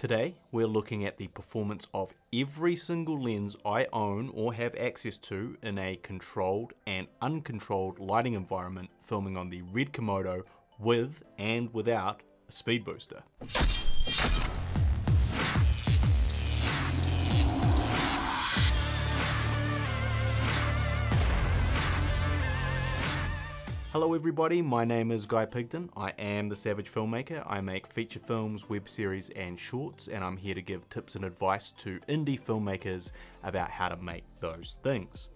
Today, we're looking at the performance of every single lens I own or have access to in a controlled and uncontrolled lighting environment filming on the Red Komodo with and without a speed booster. Hello everybody, my name is Guy Pigden. I am the Savage Filmmaker. I make feature films, web series and shorts and I'm here to give tips and advice to indie filmmakers about how to make those things.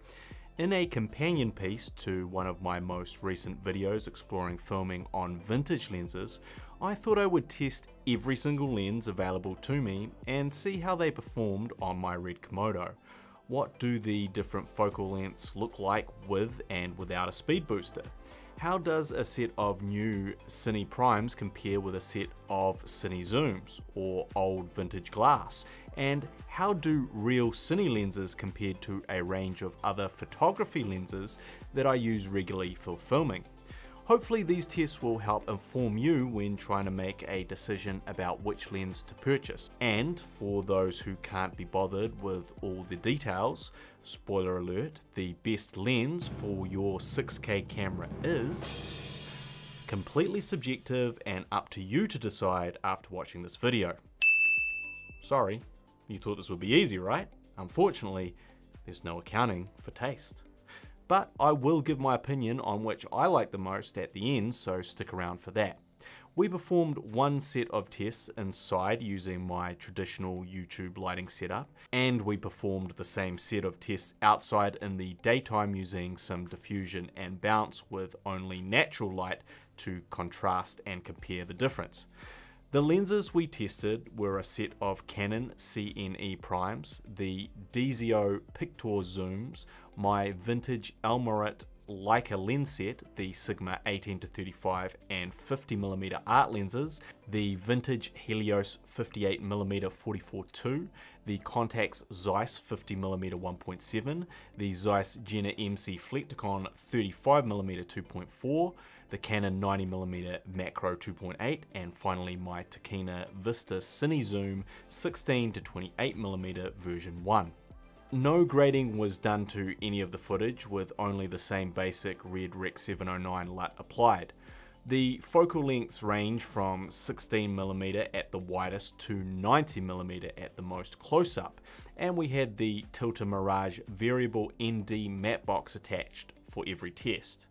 In a companion piece to one of my most recent videos exploring filming on vintage lenses, I thought I would test every single lens available to me and see how they performed on my Red Komodo. What do the different focal lengths look like with and without a speed booster? How does a set of new Cine Primes compare with a set of Cine Zooms or old vintage glass? And how do real Cine lenses compare to a range of other photography lenses that I use regularly for filming? Hopefully these tests will help inform you when trying to make a decision about which lens to purchase. And for those who can't be bothered with all the details, spoiler alert, the best lens for your 6K camera is completely subjective and up to you to decide after watching this video. Sorry, you thought this would be easy, right? Unfortunately, there's no accounting for taste but I will give my opinion on which I like the most at the end, so stick around for that. We performed one set of tests inside using my traditional YouTube lighting setup, and we performed the same set of tests outside in the daytime using some diffusion and bounce with only natural light to contrast and compare the difference. The lenses we tested were a set of Canon CNE primes, the DZO Pictor zooms, my vintage Elmarit Leica lens set, the Sigma 18 to 35 and 50mm art lenses, the vintage Helios 58mm 44-2, the Contax Zeiss 50mm 1.7, the Zeiss Jena MC Flektogon 35mm 2.4, the Canon 90mm macro 2.8, and finally my Tokina Vista Cine Zoom 16 to 28mm version 1. No grading was done to any of the footage with only the same basic Red Rec 709 LUT applied. The focal lengths range from 16mm at the widest to 90mm at the most close-up, and we had the Tilta Mirage variable ND matte box attached for every test.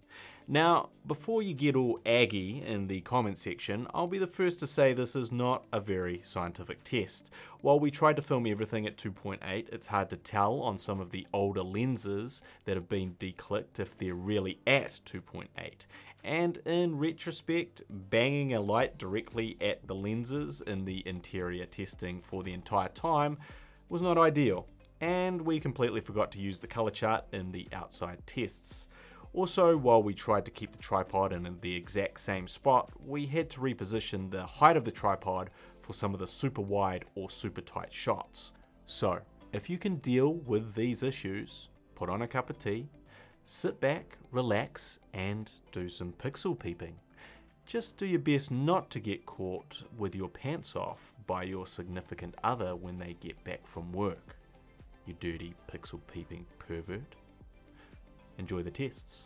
Now, before you get all aggy in the comment section, I'll be the first to say this is not a very scientific test. While we tried to film everything at 2.8, it's hard to tell on some of the older lenses that have been declicked if they're really at 2.8. And in retrospect, banging a light directly at the lenses in the interior testing for the entire time was not ideal. And we completely forgot to use the color chart in the outside tests. Also, while we tried to keep the tripod in the exact same spot, we had to reposition the height of the tripod for some of the super wide or super tight shots. So, if you can deal with these issues, put on a cup of tea, sit back, relax, and do some pixel peeping. Just do your best not to get caught with your pants off by your significant other when they get back from work. You dirty pixel peeping pervert. Enjoy the tests.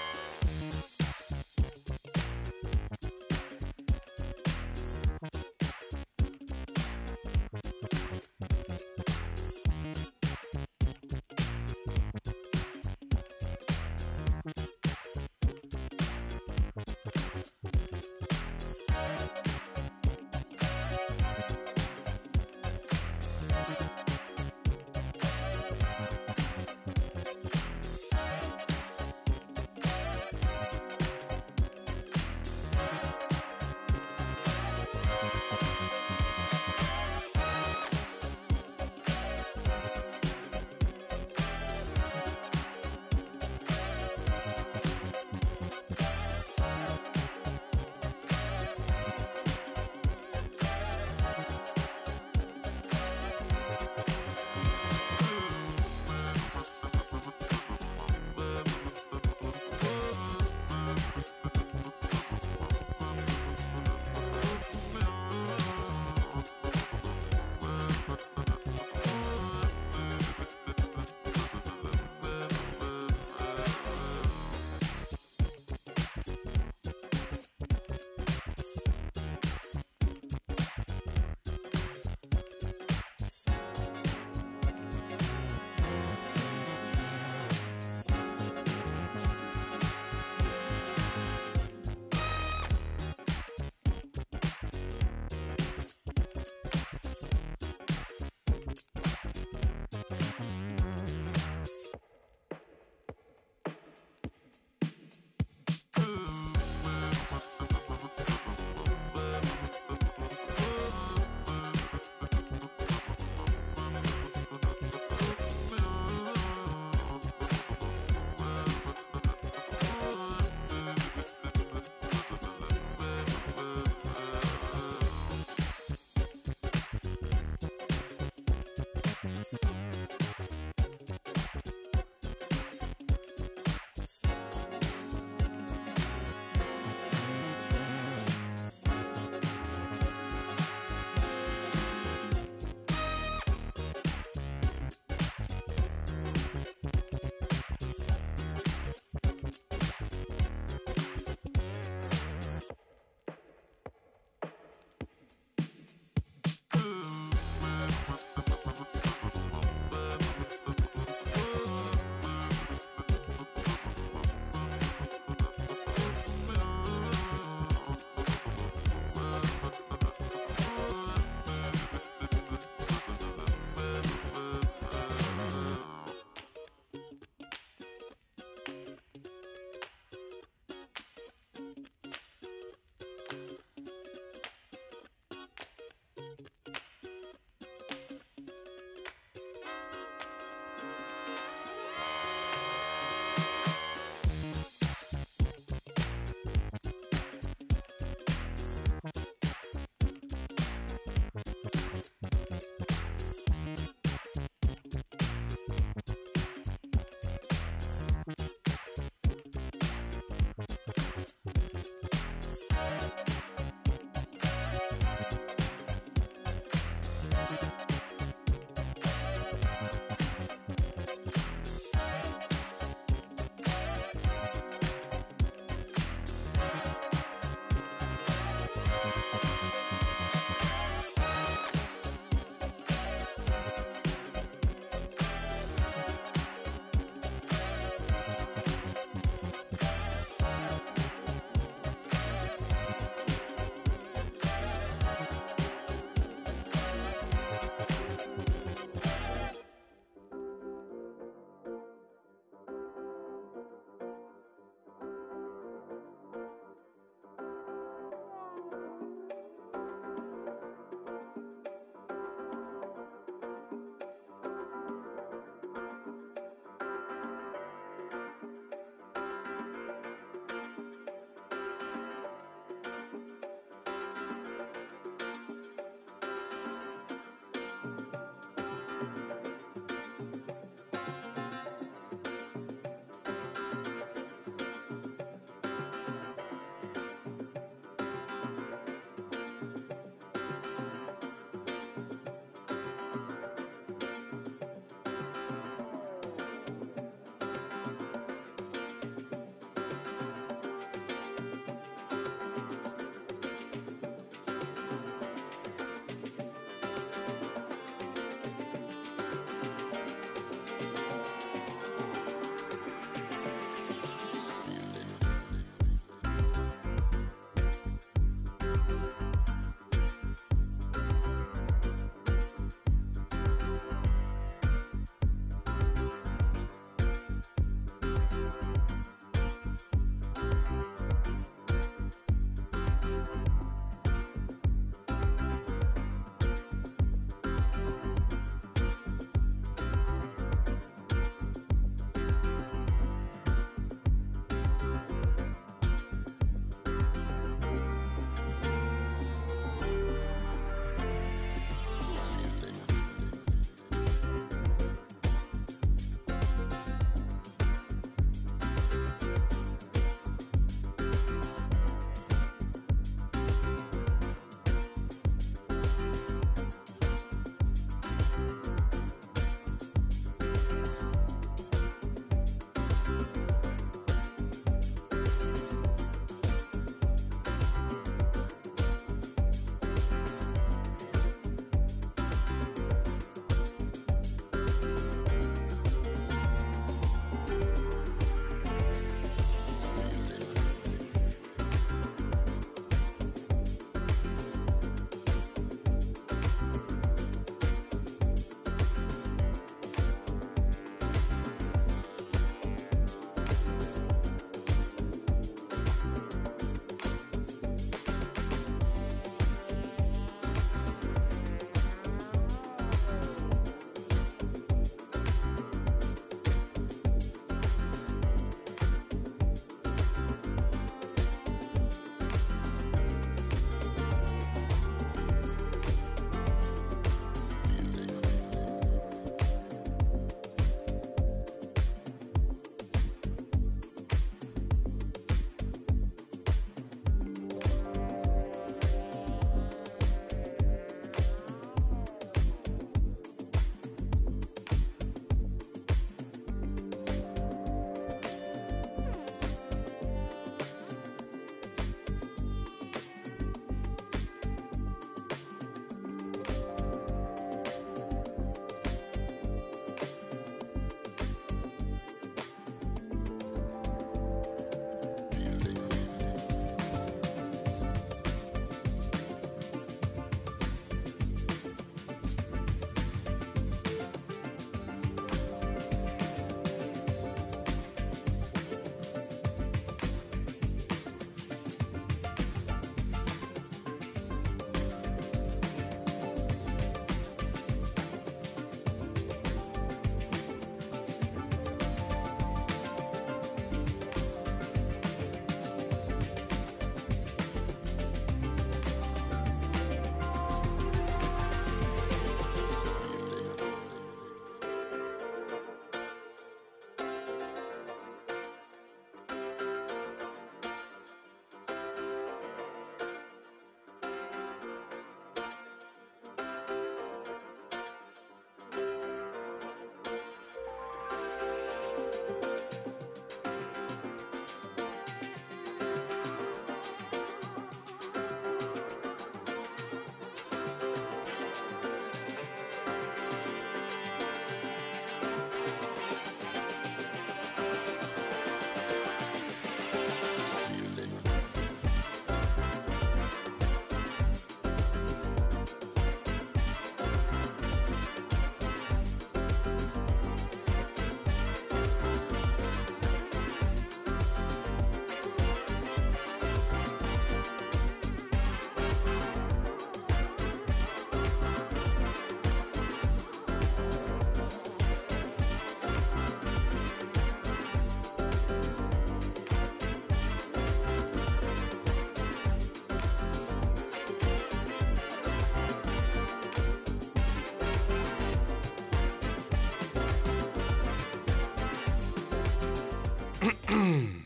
I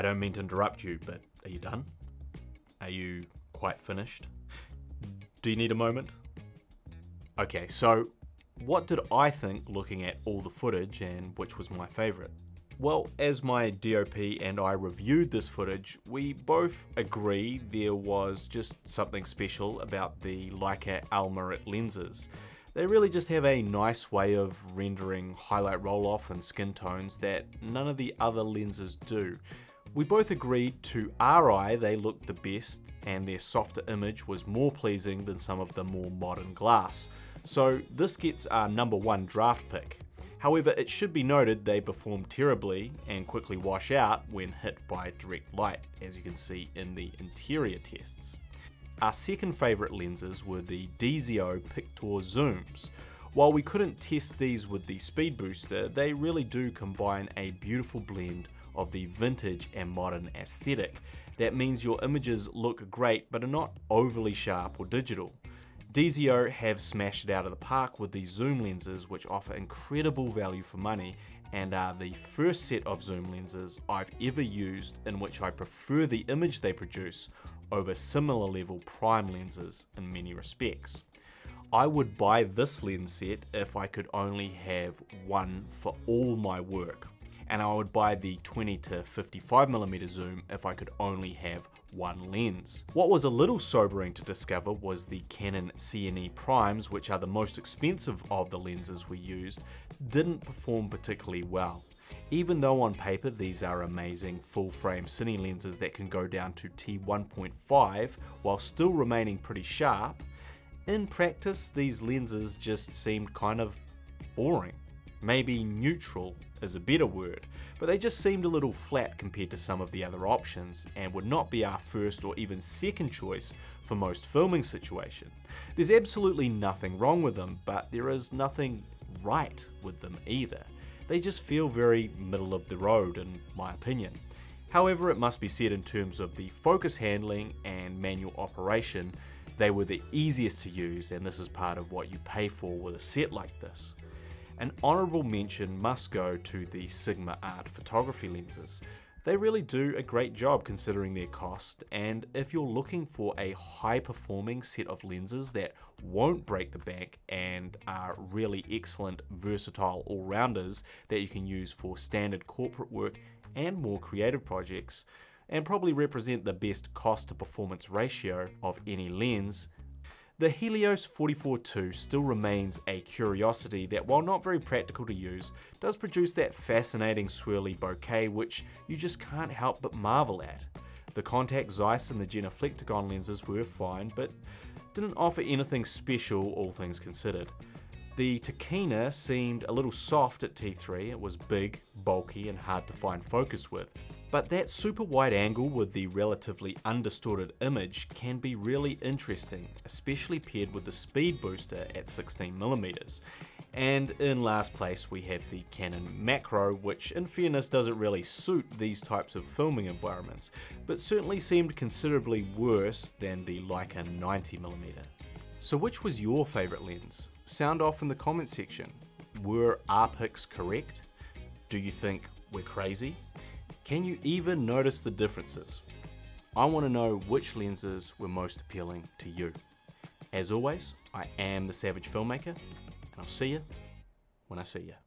don't mean to interrupt you, but are you done? Are you quite finished? Do you need a moment? Okay, so what did I think looking at all the footage and which was my favourite? Well, as my DOP and I reviewed this footage, we both agree there was just something special about the Leica Elmarit lenses. They really just have a nice way of rendering highlight roll-off and skin tones that none of the other lenses do. We both agreed to eye they looked the best and their softer image was more pleasing than some of the more modern glass. So this gets our number one draft pick. However, it should be noted they perform terribly and quickly wash out when hit by direct light, as you can see in the interior tests. Our second favourite lenses were the DZO Pictor Zooms. While we couldn't test these with the Speed Booster, they really do combine a beautiful blend of the vintage and modern aesthetic. That means your images look great but are not overly sharp or digital. DZO have smashed it out of the park with these zoom lenses which offer incredible value for money and are the first set of zoom lenses I've ever used in which I prefer the image they produce over similar level prime lenses in many respects. I would buy this lens set if I could only have one for all my work and I would buy the 20 to 55mm zoom if I could only have one lens. What was a little sobering to discover was the Canon CNE primes, which are the most expensive of the lenses we used, didn't perform particularly well. Even though on paper these are amazing full frame cine lenses that can go down to t1.5 while still remaining pretty sharp, in practice these lenses just seemed kind of boring. Maybe neutral is a better word, but they just seemed a little flat compared to some of the other options and would not be our first or even second choice for most filming situation. There's absolutely nothing wrong with them, but there is nothing right with them either. They just feel very middle of the road in my opinion. However, it must be said in terms of the focus handling and manual operation, they were the easiest to use and this is part of what you pay for with a set like this. An honourable mention must go to the Sigma Art photography lenses. They really do a great job considering their cost, and if you're looking for a high performing set of lenses that won't break the bank and are really excellent, versatile all rounders that you can use for standard corporate work and more creative projects, and probably represent the best cost to performance ratio of any lens, the Helios 44-2 still remains a curiosity that while not very practical to use, does produce that fascinating swirly bokeh which you just can't help but marvel at. The Contax Zeiss and the Jena Flektogon lenses were fine, but didn't offer anything special all things considered. The Tokina seemed a little soft at T3, it was big, bulky and hard to find focus with. But that super wide angle with the relatively undistorted image can be really interesting, especially paired with the speed booster at 16mm. And in last place we have the Canon Macro, which in fairness doesn't really suit these types of filming environments, but certainly seemed considerably worse than the Leica 90mm. So which was your favourite lens? Sound off in the comments section. Were our picks correct? Do you think we're crazy? Can you even notice the differences? I want to know which lenses were most appealing to you. As always, I am the Savage Filmmaker, and I'll see you when I see you.